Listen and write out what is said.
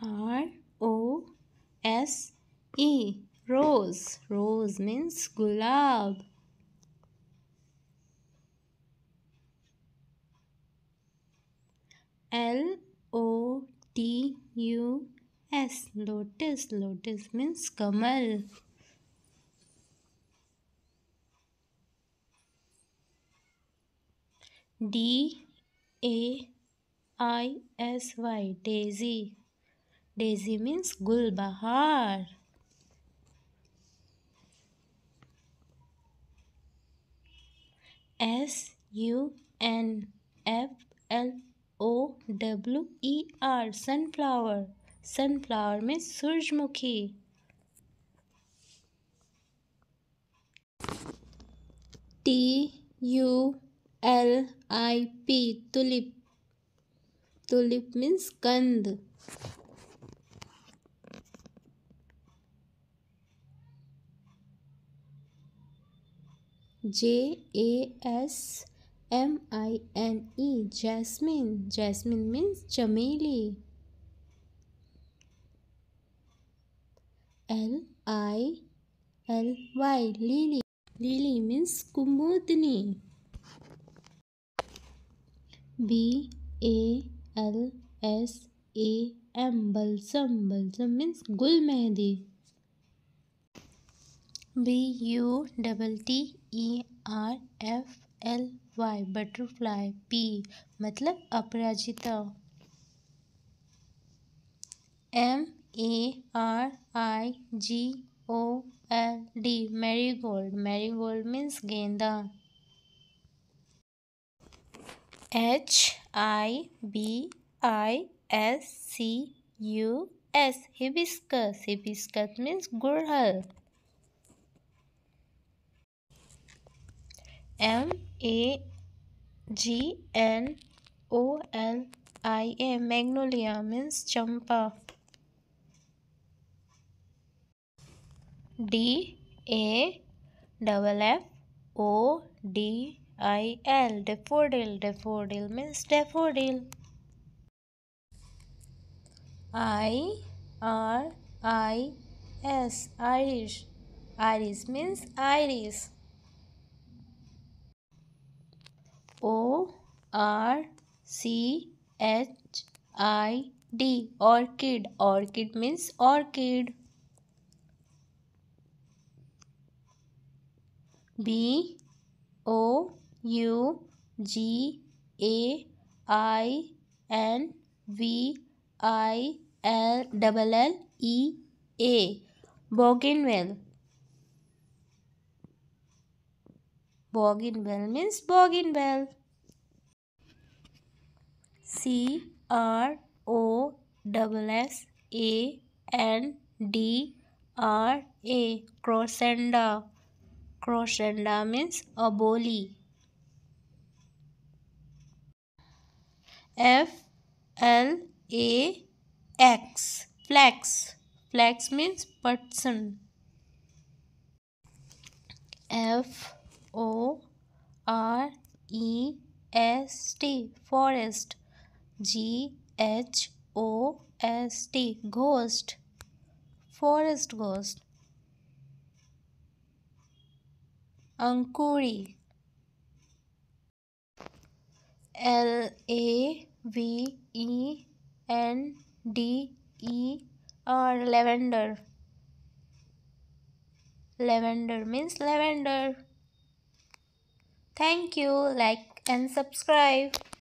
R O S E rose rose means gulab L O T U S lotus lotus means Kamal D A I S Y daisy daisy means Gulbahar S U N F L O W E R sunflower sunflower में सूरजमुखी T U L I P tulip tulip means कंद J A S M I N E jasmine jasmine means चमेली. L I L Y lily lily means कुमोदनी. B A L S A M balsam balsam means गुल मेहंदी B U double T E R F L Y butterfly pea मतलब अपराजिता। M A R I G O L D marigold marigold means गेंदा। H I B I S C U S hibiscus hibiscus means गुड़हल। M A G N O L I A magnolia means Champa D A double F O D I L daffodil daffodil means daffodil I R I S iris iris means iris O R C H I D orchid orchid means orchid B O U G A I N V I L double L E A bougainvillea bougainville Bougainville means bougainville. C R O S S A N D R A Crocenda. Crocenda means a boli. F L A X flax. Flax means person. F O R E S T forest G H O S T ghost forest ghost Ankuri L A V E N D E R lavender lavender means lavender Thank you. Like and subscribe.